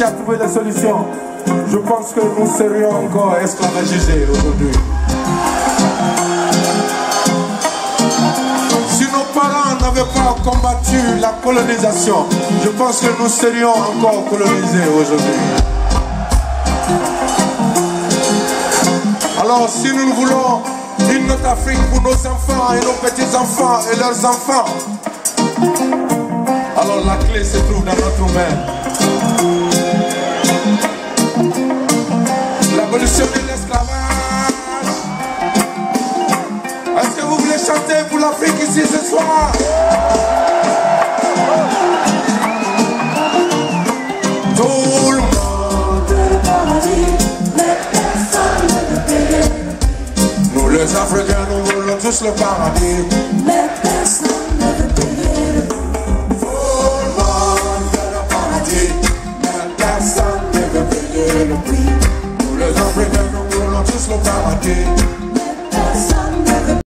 à trouver la solution, je pense que nous serions encore esclavagisés aujourd'hui. Si nos parents n'avaient pas combattu la colonisation, je pense que nous serions encore colonisés aujourd'hui. Alors si nous voulons une autre Afrique pour nos enfants et nos petits-enfants et leurs enfants, alors la clé se trouve dans notre main. L'esclavage. Est-ce que vous voulez chanter pour l'Afrique ici ce soir? Tout le monde Nous les Africains, nous voulons tous le paradis. Tout le monde veut le paradis, mais personne ne veut payer le prix. Nous les Africains, nous